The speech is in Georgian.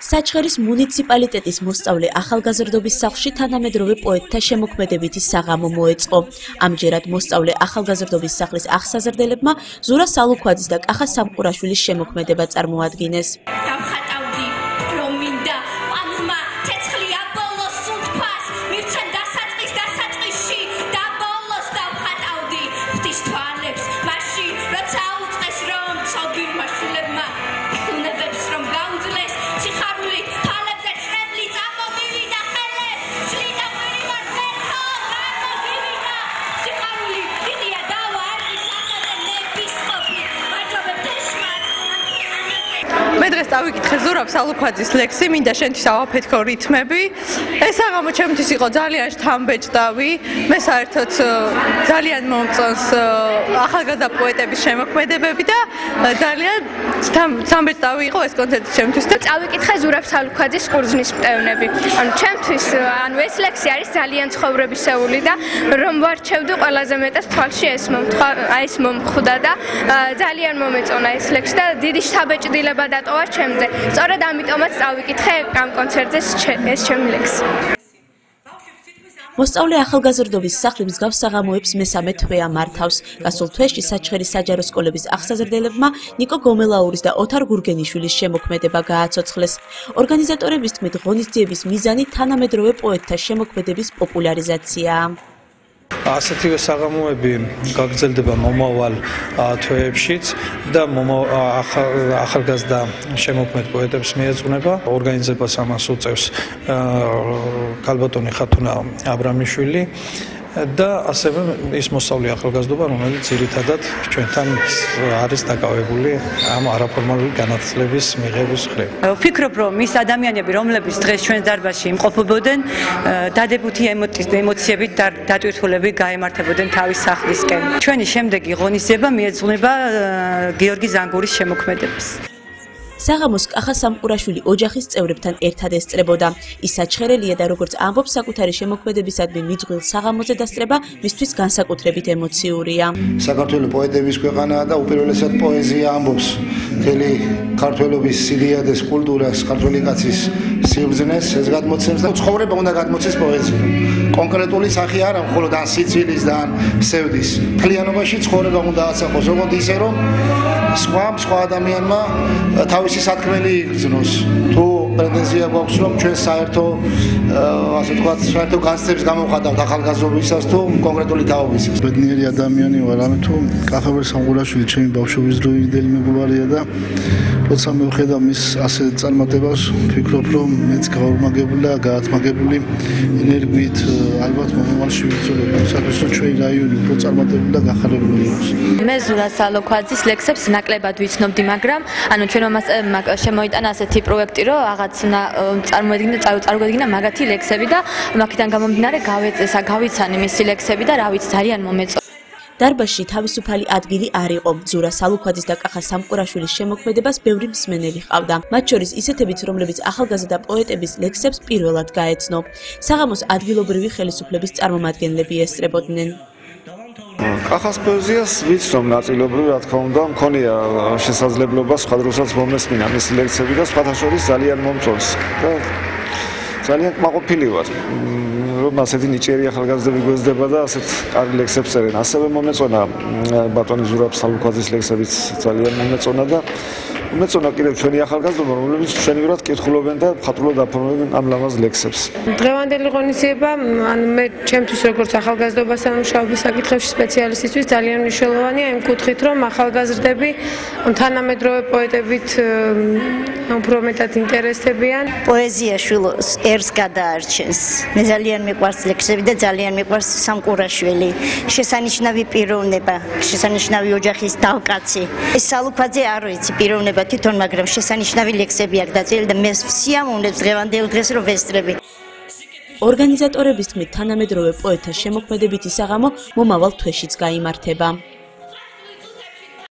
საჩხერის მუნიციპალიტეტის მოსწავლე ახალგაზრდობის სახლში თანამედროვე პოეტთა შემოქმედებითი საღამო მოეწყო. ამჯერად მოსწავლე ახალგაზრდობის სახლის ახსაზრდელებმა ზურა სალუქვაძის და კახა სამყურაშვილის შემოქმედება წარმოადგინეს. მე დღეს დავიკითხე ზურაბ სალუქვაძის ლექსი, მინდა შენთვის ავაფეთქო რითმები. ეს აღამო ჩემთვის იყო ძალიან შთამბეჭდავი. მე საერთოდ ძალიან მომწონს ახალგაზრდა პოეტების შემოქმედებები და ძალიან შთამბეჭდავი იყო ეს კონცერტი ჩემთვის და წავიკითხე ზურაბ სალუქვაძის ყურძნის მტევნები. ანუ ჩემთვის ანუ ეს ლექსი არის ძალიან ცხოვრებისეული და რომ ვარჩევდი ყველაზე მეტად თვალში ეს მომთხა ეს მომხვდა და ძალიან მომეწონა ეს ლექსი და დიდი შთაბეჭდილება და დატოვა ჩემზე. სწორედ ამიტომაც წავიკითხე ამ კონცერტზე ეს ჩემი ლექსი. მოსწავლე ახალგაზრდობის სახლი მსგავს საღამოებს მესამე თვეა მართავს. გასულ თვეში საჩხერის საჯარო სკოლების ახსაზრდელებმა ნიკო გომელაურის და ოთარ გურგენიშვილის შემოქმედება გააცოცხლეს. ორგანიზატორების თქმით, ღონისძიების მიზანი თანამედროვე პოეტთა შემოქმედების პოპულარიზაციაა. ასეთივე საღამოები გაგრძელდება მომავალ თვეებშიც და ახალგაზრდა შემოქმედ პოეტებს მიეძღვნება. ორგანიზებას ამას უწევს კალბატონი ხათუნა აბრამიშვილი და ასევე ის მოსავლე ახალგაზრდობა, რომელიც ძირითადად ჩვენთან არის დაკავებული ამ არაფორმალური განათლების მიღების ხლებ. ვფიქრობ, რომ ის ადამიანები, რომლებიც დღეს ჩვენ დარბაზში იმყოფებოდნენ, დადებითი ემოციებით დატვირთულები გაემართებოდნენ თავის სახლისკენ. ჩვენი შემდეგი ღონისძიება მიეძღვნება გიორგი ზანგურის შემოქმედებას. საღამოს კახა სამყურაშვილი ოჯახის წევრებთან ერთად ესწრებოდა. ის საჩხერელია და როგორც ამბობს საკუთარი შემოქმედებისადმი მიძღვილ საღამოზე დასწრება მისთვის განსაკუთრებით ემოციურია. საქართველოს პოეტების ქვეყანაა და უპირველესად პოეზია ამბობს. მთელი ქართველობის სიდიადეს კულტურას, ქართველი კაცის სიბზნეს ეს გადმოცემს და ცხოვრება უნდა გადმოცეს პოეზია. კონკრეტული სახე არა, მხოლოდ ან სიცილის და ან სევდის. ფლიანობაში ცხოვრება უნდა ასახოს, როგორც ისე რომ სხვა სხვა ადამიანმა თავისი სათქმელი იგრძნოს. თუ პრეტენზია გვაქვს რომ ჩვენ საერთო ასე ვთქვათ, საერთო განსწრებს გამოვხატავთ ახალგაზრდობისას თუ კონკრეტული თაობისას. ბედნიერი ადამიანი ვარ, თუ კახაბერ სამყურაშვილი ჩემი ბავშვობის დროინდელი მეგობარია და როცა მე ვხედავ მის ასე წარმატებას, ვფიქრობ რომ მეც გაორმაგებული და გაათმაგებული ენერგიით ალბათ მომავალში ვიცოლებთ საქართველოს ჩვენი რაიონი უფრო წარმატებული და გახარებული იყოს. მე ზურა სალოქვაძის ლექსებს ნაკლებად ვიცნობდი, მაგრამ ანუ ჩვენ მასწავლებმა შემოიტანა ასეთი პროექტი, რომ რაღაც წარმოედგინა წარმოედგინა მაგათი ლექსები და მაგიდან გამომდინარე გავეწესა, გავიცანი მისი ლექსები და რა ვიცი ძალიან მომეწონა. დარბაზში თავისუფალი ადგილი არ იყო. ზურა სალუქვაძის და კახა სამყურაშვილის შემოქმედებას ბევრი მსმენელი ჰყავდა. მათ შორის ისეთებიც, რომლებიც ახალგაზრდა პოეტების ლექსებს პირველად გაეცნო. საღამოს ადგილობრივი ხელისუფლების წარმომადგენლები ესწრებოდნენ. კახას პოეზიას ვიცნობ ნაწილობრივ, რა თქმა უნდა, მქონია შესაძლებლობა სხვა დროსაც მომესმინა მისი ლექსები და სხვათა შორის ძალიან მომწონს. და ძალიან კმაყოფილი ვარ. რომ ასეთი ნიჭიერი ახალგაზრდები გვესდება და ასეთ კარგ ლექსებს წერენ. ასევე მომეწონა ბატონი ზურაბ სალუქვაძის ლექსებიც ძალიან მომეწონა და უმეწონა კიდევ ჩვენი ახალგაზრდობა, რომლებიც ჩვენივრად კითხულობენ და მხატვრულად აფორმებენ ამ ლამაზ ლექსებს. დღევანდელი ღონისძიება, ანუ მე ჩემთვის როგორც ახალგაზრდობასთან მუშაობის საკითხებში სპეციალისტისთვის ძალიან მნიშვნელოვანია იმ კუთხით, რომ ახალგაზრდები თანამედროვე პოეტებით უფრო მეტად ინტერესდებიან. პოეზია შულოს ერს გადაარჩენს. მე ძალიან მიყვარს ლექსები და ძალიან მიყვარს სამყურაშვილი. შესანიშნავი პიროვნება, შესანიშნავი ოჯახის დავკაცი. ეს სალუქვაძე არ ვიცი პიროვნება შეიძლება თვითონ, მაგრამ შესანიშნავი ლექსები აქვს დაწერილი და მე სიამოვნებს დღევანდელ დღეს რომ ვესწრები. ორგანიზატორების თქმით, თანამედროვე პოეტთა შემოქმედებითი საღამო მომავალ თვეშიც გამართება.